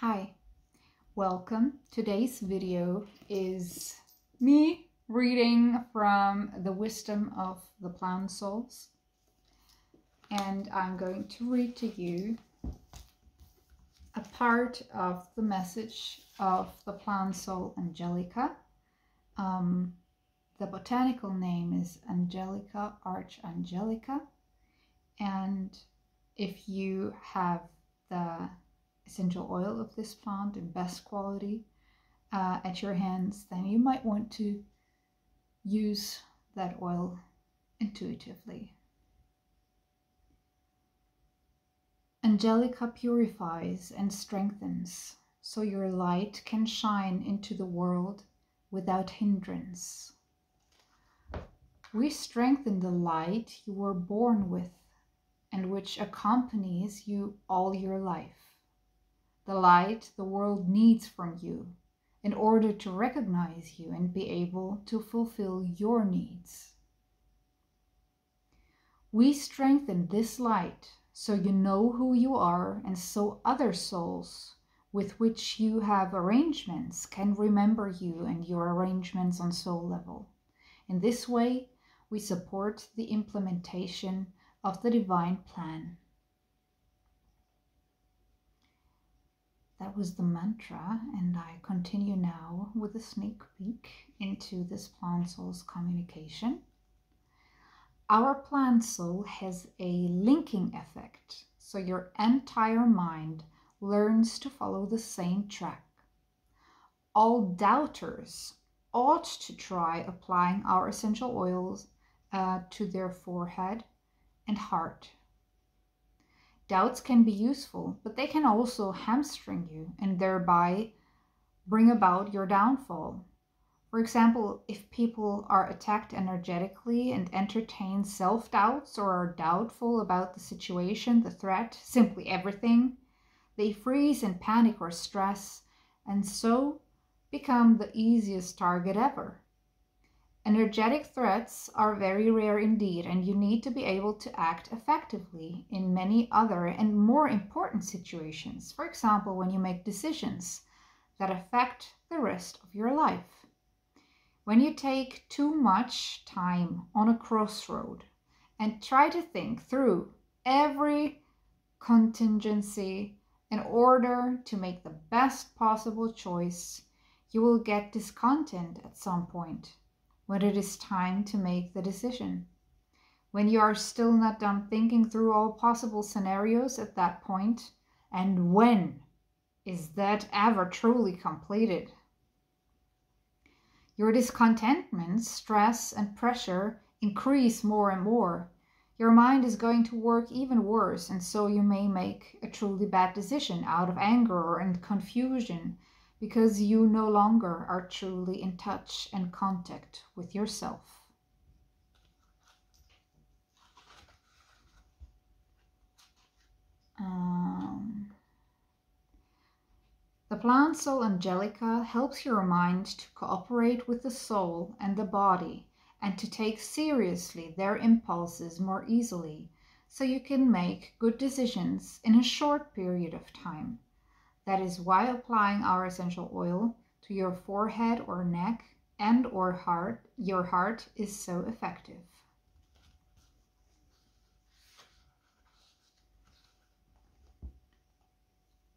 Hi, welcome. Today's video is me reading from the Wisdom of the Plant Souls. And I'm going to read to you a part of the message of the plant soul Angelica. Um, the botanical name is Angelica archangelica. And if you have the essential oil of this plant in best quality uh, at your hands, then you might want to use that oil intuitively. Angelica purifies and strengthens so your light can shine into the world without hindrance. We strengthen the light you were born with and which accompanies you all your life the light the world needs from you in order to recognize you and be able to fulfill your needs. We strengthen this light so you know who you are and so other souls with which you have arrangements can remember you and your arrangements on soul level. In this way, we support the implementation of the divine plan. That was the mantra, and I continue now with a sneak peek into this plant soul's communication. Our plant soul has a linking effect, so your entire mind learns to follow the same track. All doubters ought to try applying our essential oils uh, to their forehead and heart Doubts can be useful, but they can also hamstring you and thereby bring about your downfall. For example, if people are attacked energetically and entertain self doubts or are doubtful about the situation, the threat, simply everything, they freeze in panic or stress and so become the easiest target ever. Energetic threats are very rare indeed, and you need to be able to act effectively in many other and more important situations. For example, when you make decisions that affect the rest of your life. When you take too much time on a crossroad and try to think through every contingency in order to make the best possible choice, you will get discontent at some point when it is time to make the decision. When you are still not done thinking through all possible scenarios at that point, and when is that ever truly completed? Your discontentment, stress, and pressure increase more and more. Your mind is going to work even worse, and so you may make a truly bad decision out of anger and confusion because you no longer are truly in touch and contact with yourself. Um, the plant soul Angelica helps your mind to cooperate with the soul and the body and to take seriously their impulses more easily so you can make good decisions in a short period of time. That is why applying our essential oil to your forehead or neck and or heart, your heart is so effective.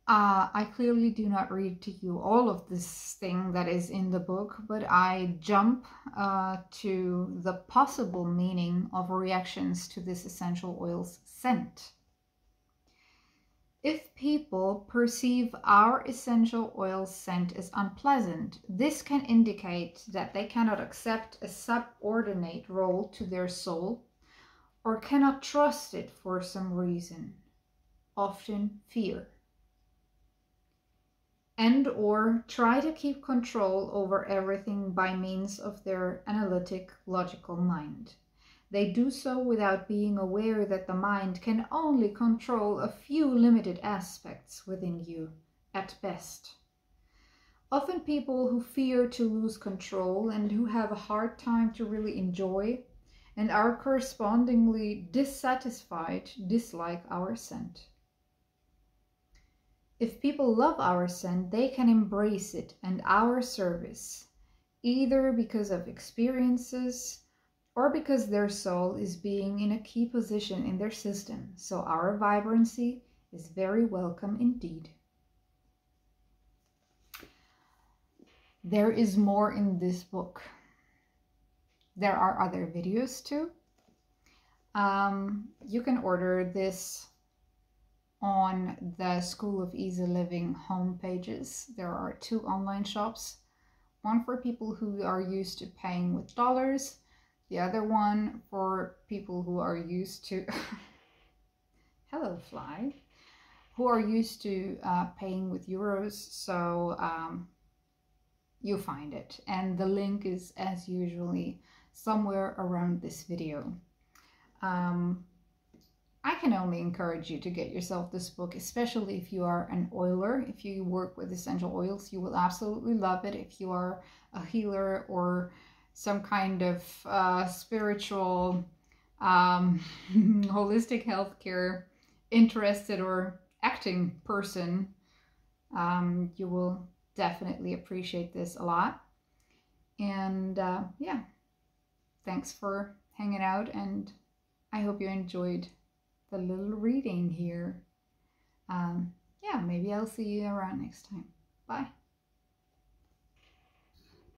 Uh, I clearly do not read to you all of this thing that is in the book, but I jump uh, to the possible meaning of reactions to this essential oil's scent. If people perceive our essential oil scent as unpleasant, this can indicate that they cannot accept a subordinate role to their soul or cannot trust it for some reason, often fear. And or try to keep control over everything by means of their analytic logical mind. They do so without being aware that the mind can only control a few limited aspects within you, at best. Often people who fear to lose control and who have a hard time to really enjoy and are correspondingly dissatisfied dislike our scent. If people love our scent, they can embrace it and our service, either because of experiences or because their soul is being in a key position in their system. So our vibrancy is very welcome indeed. There is more in this book. There are other videos too. Um, you can order this on the School of Easy Living home pages. There are two online shops, one for people who are used to paying with dollars, the other one for people who are used to, hello fly, who are used to uh, paying with euros. So um, you find it. And the link is as usually somewhere around this video. Um, I can only encourage you to get yourself this book, especially if you are an oiler. If you work with essential oils, you will absolutely love it. If you are a healer or some kind of uh, spiritual, um, holistic healthcare interested or acting person, um, you will definitely appreciate this a lot. And uh, yeah, thanks for hanging out, and I hope you enjoyed the little reading here. Um, yeah, maybe I'll see you around next time. Bye.